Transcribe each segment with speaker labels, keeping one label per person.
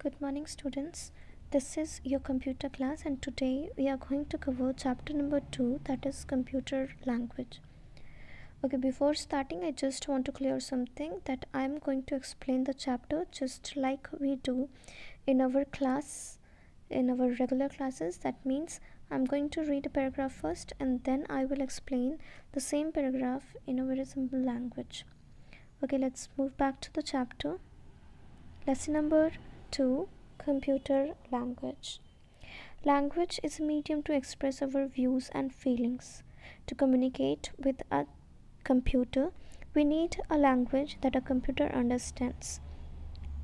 Speaker 1: Good morning, students. This is your computer class, and today we are going to cover chapter number two that is computer language. Okay, before starting, I just want to clear something that I am going to explain the chapter just like we do in our class, in our regular classes. That means I'm going to read a paragraph first and then I will explain the same paragraph in a very simple language. Okay, let's move back to the chapter. Lesson number 2 Computer Language. Language is a medium to express our views and feelings. To communicate with a computer, we need a language that a computer understands.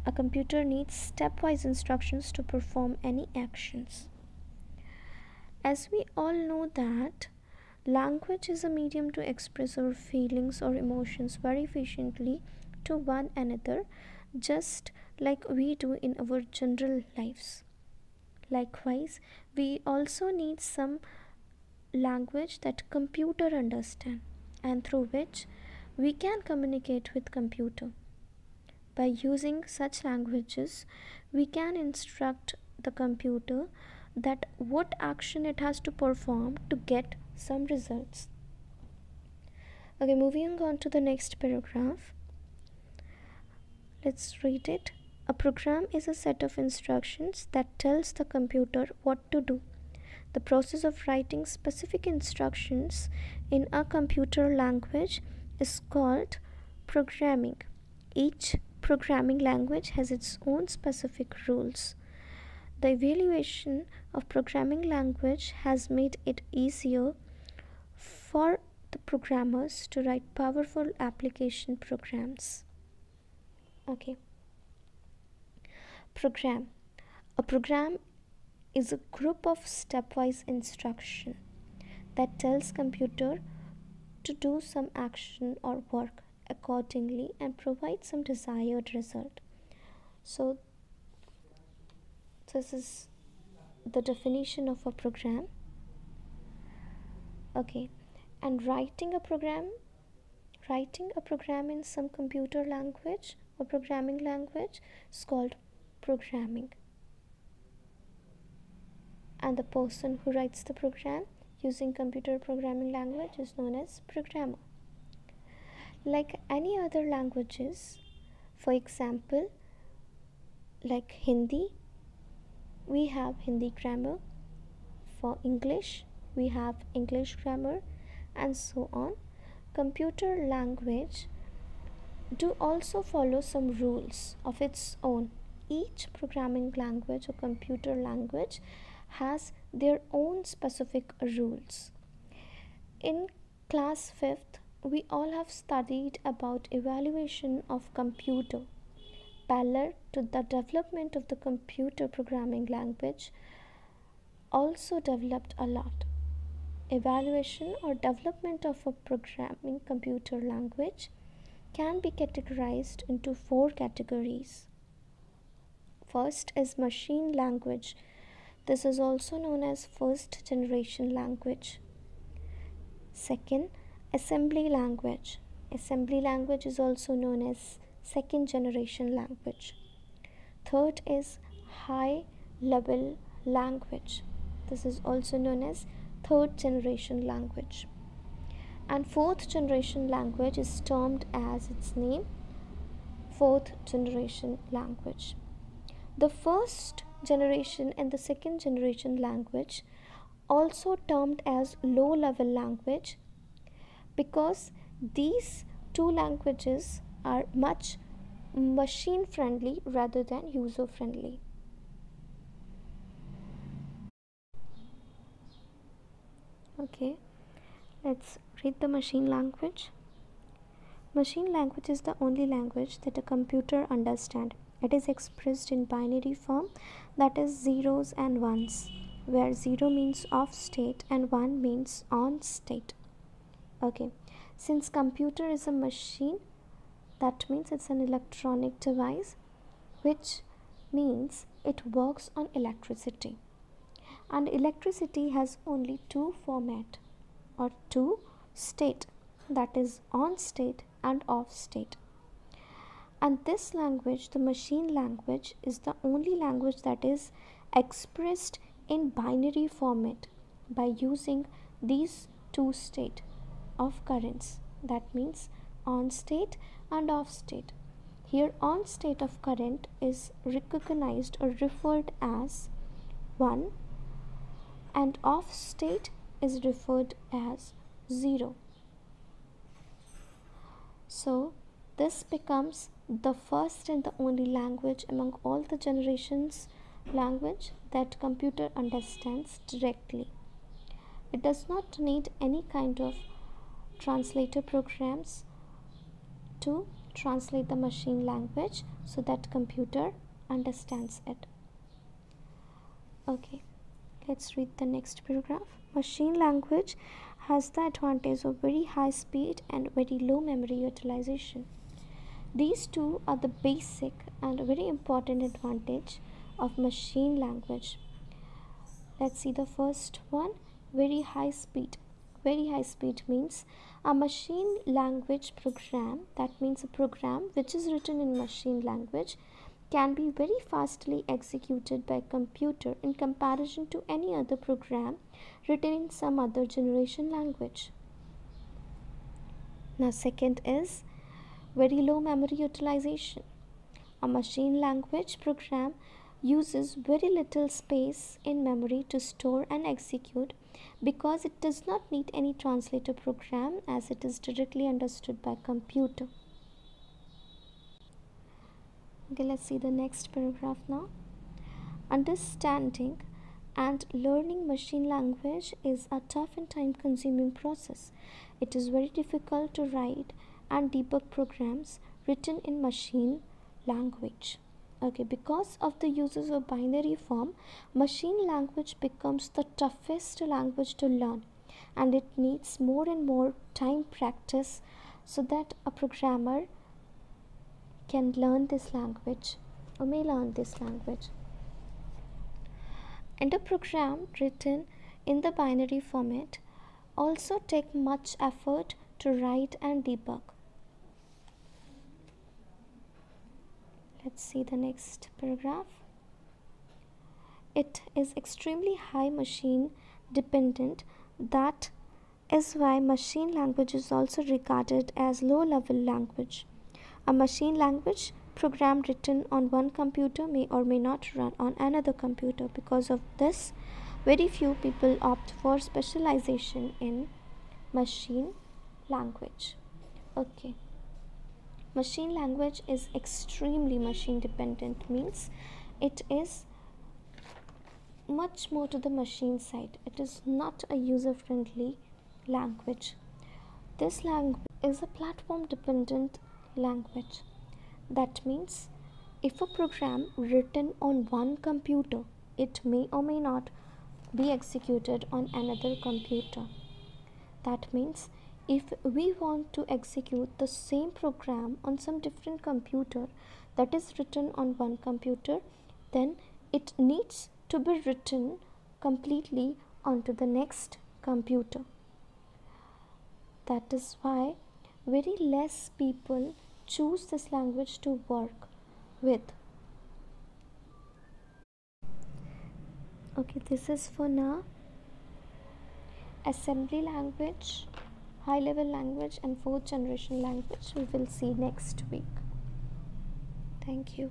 Speaker 1: A computer needs stepwise instructions to perform any actions. As we all know that language is a medium to express our feelings or emotions very efficiently to one another just like we do in our general lives. Likewise, we also need some language that computer understand and through which we can communicate with computer. By using such languages, we can instruct the computer that what action it has to perform to get some results. Okay, moving on to the next paragraph. Let's read it. A program is a set of instructions that tells the computer what to do. The process of writing specific instructions in a computer language is called programming. Each programming language has its own specific rules. The evaluation of programming language has made it easier for the programmers to write powerful application programs. Okay. Program. A program is a group of stepwise instruction that tells computer to do some action or work accordingly and provide some desired result. So this is the definition of a program. Okay. And writing a program writing a program in some computer language or programming language is called programming. And the person who writes the program using computer programming language is known as programmer. Like any other languages for example like hindi we have hindi grammar. For english we have english grammar and so on. Computer language do also follow some rules of its own each programming language or computer language has their own specific rules. In class 5th, we all have studied about evaluation of computer. Parallel to the development of the computer programming language also developed a lot. Evaluation or development of a programming computer language can be categorized into four categories First is machine language. This is also known as first generation language. Second, assembly language. Assembly language is also known as second generation language. Third is high level language. This is also known as third generation language. And fourth generation language is termed as its name fourth generation language. The first generation and the second generation language also termed as low level language because these two languages are much machine friendly rather than user friendly. Okay let's read the machine language? Machine language is the only language that a computer understands it is expressed in binary form that is zeros and ones where 0 means off state and 1 means on state. Okay. Since computer is a machine that means it's an electronic device which means it works on electricity. And electricity has only two format or two state that is on state and off state. And this language the machine language is the only language that is expressed in binary format by using these two state of currents. That means on state and off state. Here on state of current is recognized or referred as 1 and off state is referred as 0 so this becomes the first and the only language among all the generations language that computer understands directly. It does not need any kind of translator programs to translate the machine language so that computer understands it. Okay let's read the next paragraph. Machine language has the advantage of very high speed and very low memory utilization. These two are the basic and very important advantage of machine language. Let's see the first one very high speed. Very high speed means a machine language program that means a program which is written in machine language can be very fastly executed by computer in comparison to any other program written in some other generation language now second is very low memory utilization. A machine language program uses very little space in memory to store and execute because it does not need any translator program as it is directly understood by computer. Okay, let's see the next paragraph now. Understanding and learning machine language is a tough and time consuming process. It is very difficult to write and debug programs written in machine language okay because of the uses of binary form machine language becomes the toughest language to learn and it needs more and more time practice so that a programmer can learn this language or may learn this language. And a program written in the binary format also take much effort to write and debug. Let's see the next paragraph. It is extremely high machine dependent that is why machine language is also regarded as low level language a machine language program written on one computer may or may not run on another computer. Because of this very few people opt for specialization in machine language. Okay. Machine language is extremely machine dependent means it is much more to the machine side. It is not a user friendly language. This language is a platform dependent language. That means if a program written on one computer it may or may not be executed on another computer. That means if we want to execute the same program on some different computer that is written on one computer then it needs to be written completely onto the next computer. That is why very less people choose this language to work with. Okay this is for now. Assembly language high level language and fourth generation language we will see next week. Thank you